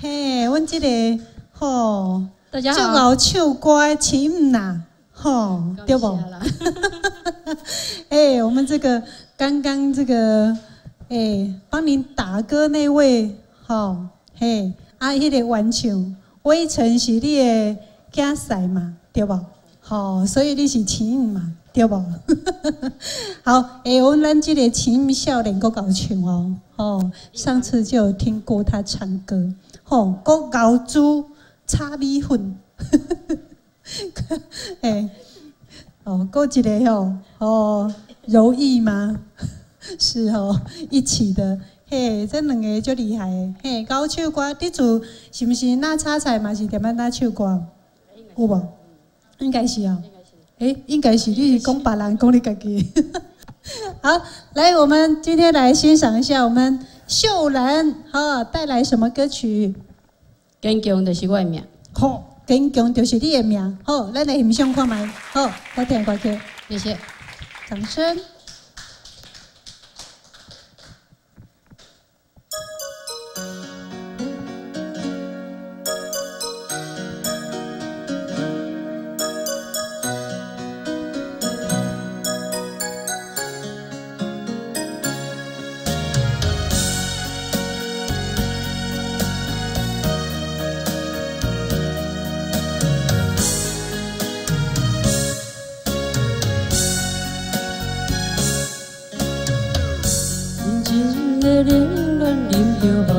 嘿，阮这个吼，大家就好，熬唱歌的琴呐，吼，对不？哎，我们这个刚刚这个哎，帮您打歌那位，吼，嘿，啊，迄、个完唱，微尘是你的囝婿嘛，对不？吼，所以你是琴嘛，对不？好，哎，我们咱这个琴少年够搞唱哦，哦，上次就有听过他唱歌，吼、够搞猪炒米粉，哎。哦，够一个哦，哦，柔意吗？是哦，一起的，嘿，这两个就厉害的，嘿，搞唱歌，你厝是不是那炒菜嘛是点样那唱歌？有无？应该是哦，诶，应该是你是讲别人，讲你家己。好，来，我们今天来欣赏一下我们秀兰哈带来什么歌曲？坚强就是我的命，好，坚强就是你的名。好，咱来欣赏看麦。好，我听歌曲。谢谢。掌声。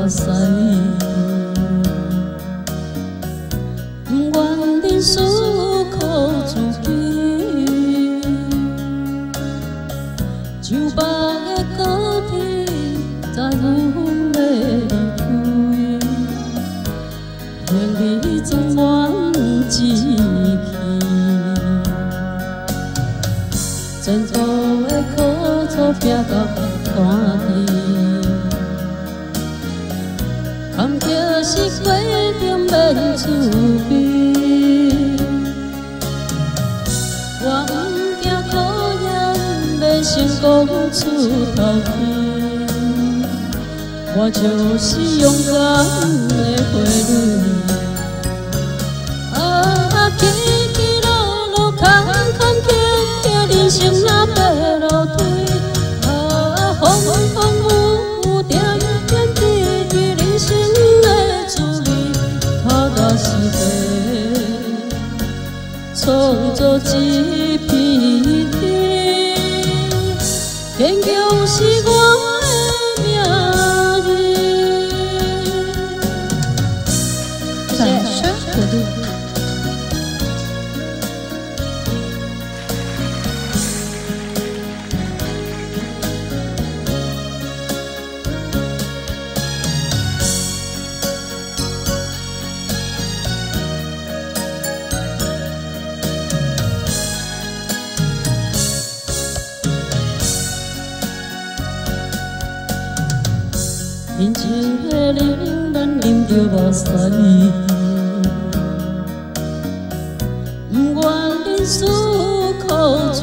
say. Quan tin số câu chung kỳ chiều ba nghe có thi tại hôn mê vui. Hẹn đi trong ngoan chỉ kỳ. Chân tôi có cho phía gặp 坎坷是过程免自卑。我毋惊考验，免成功出头天。我就是勇敢的花蕊。创 inci helin không imju bastani Ngwal din su kau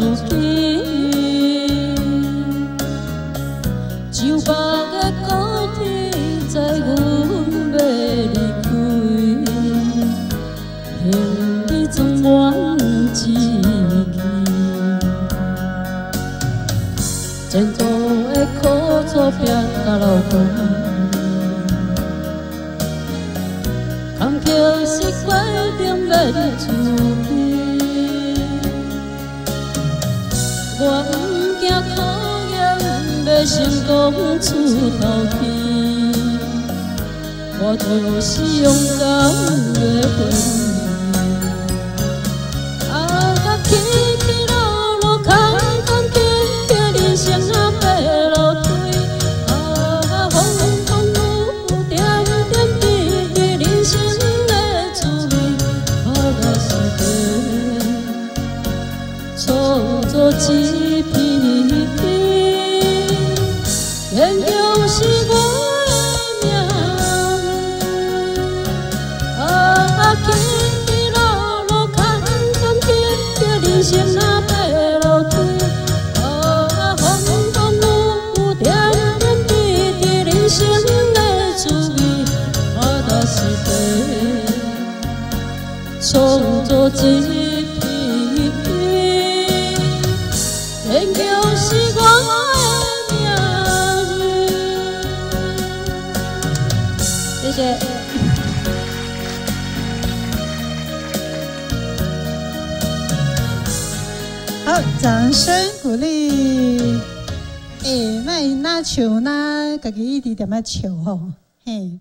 拼到流汗，坎坷是过程免滋味。我毋惊考验，要成功出头天。我就是勇心啊那白露天，啊，风风雨雨点点滴滴，人生的滋味，靠的是得创造自己。坚强是我的名字。谢谢。掌声鼓励。哎，卖那唱那，家己一直点么唱吼，嘿。